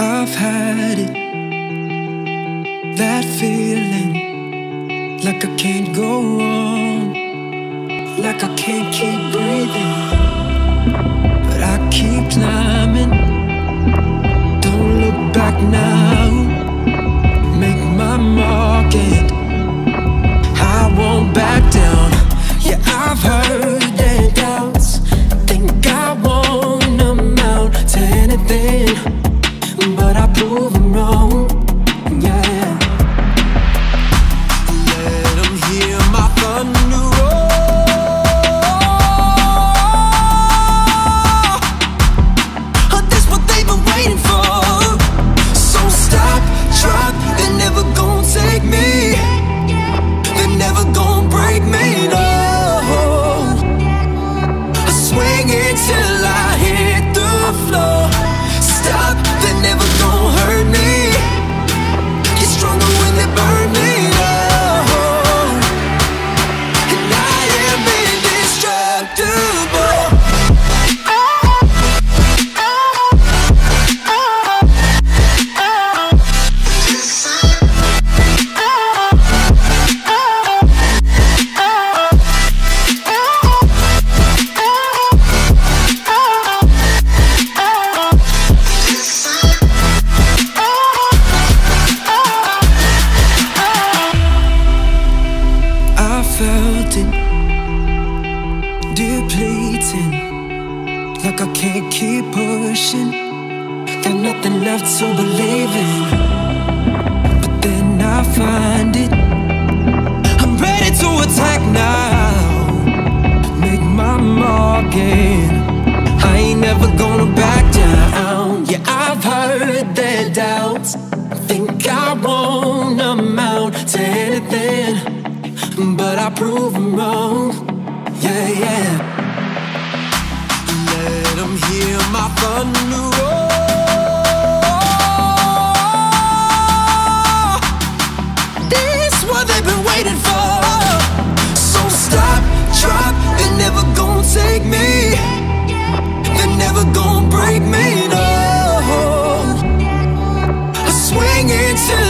I've had it. That feeling, like I can't go on, like I can't keep breathing. It depleting, like I can't keep pushing. Got nothing left to believe in, but then I find it. prove them wrong. Yeah, yeah. Let them hear my thunder roll. This what they've been waiting for. So stop, drop, they're never gonna take me. They're never gonna break me, no. I swing into